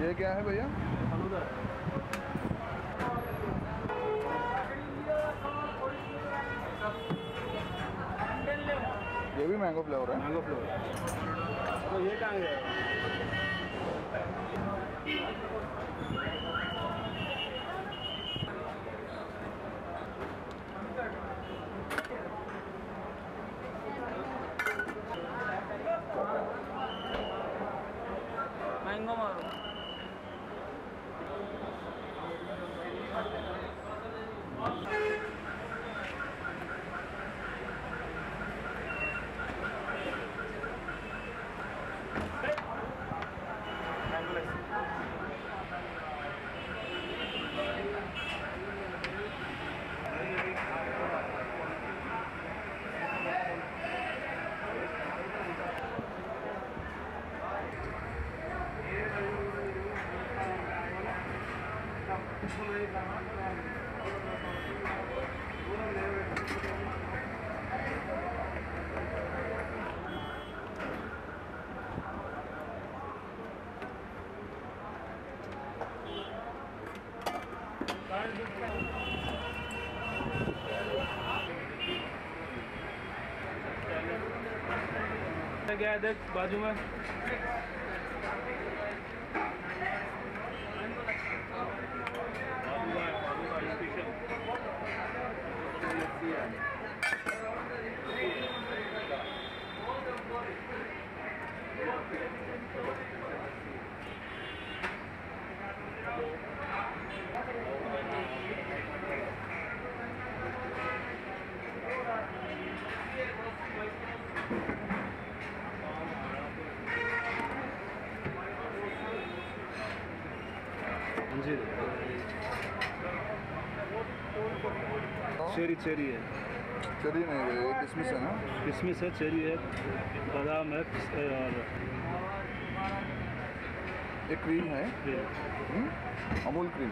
ये क्या है भैया? ये भी मैंगो फ्लेवर है। मैंगो फ्लेवर तो ये कहाँ है है देख बाजू में। Thank you. जी चेरी चेरी है। चलिए नहीं भैया ये किसमिस है ना? किशमिश है चेरी है बादाम है पिस- और ये क्रीम है? हम्म? अमूल क्रीम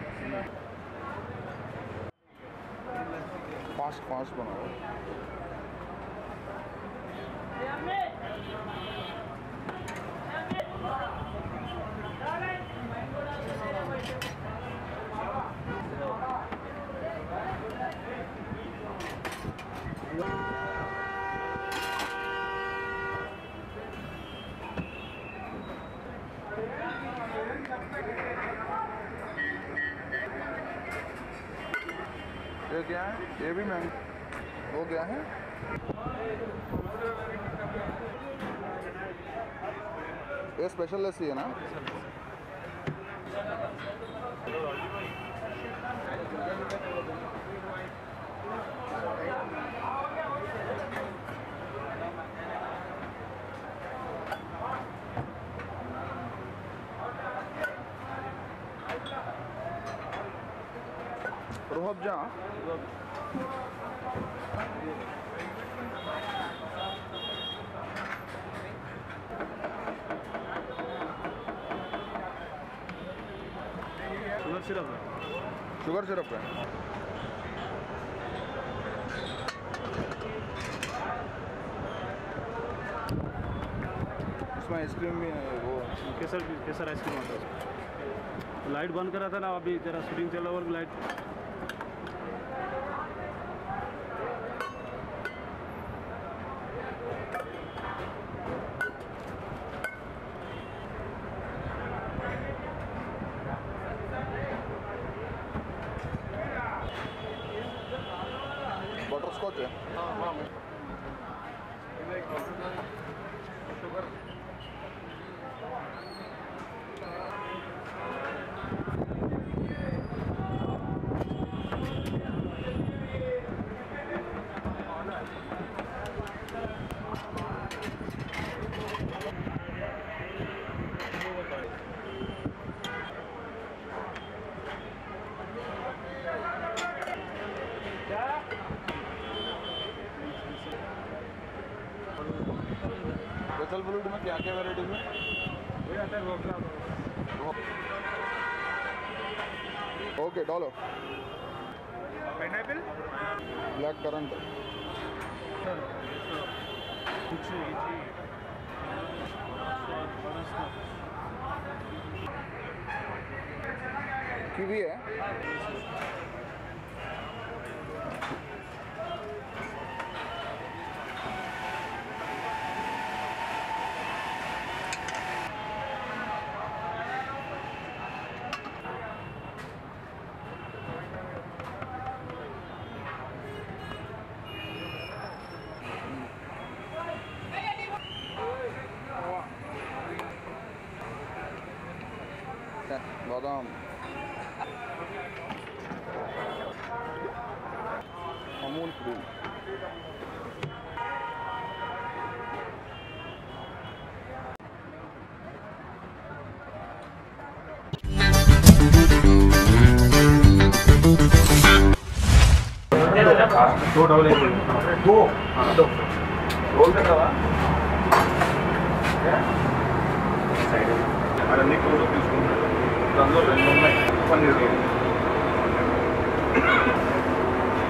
फास्ट फास्ट बनाओ। ये क्या है? ये भी मैं हो गया है? ये स्पेशल लस्सी है ना? जा। शुगर सिरप है? शुगर सिरप है। इसमें आइसक्रीम भी है वो। केसर केसर आइसक्रीम आता है। लाइट बंद करा था ना अभी जरा शूटिंग चल और light Kodu. Tamam. Local bullet में क्या क्या वेराइटी में ओके डॉलो पाइनएपल ब्लैक करंट किवी है। দেখতেন बादाम। अमूल क्रीम दो डबल एक दो? हाँ, दो। रोल कर रहा साइड अरे निकलो तो प्लीज़ 很多人都没，换这个。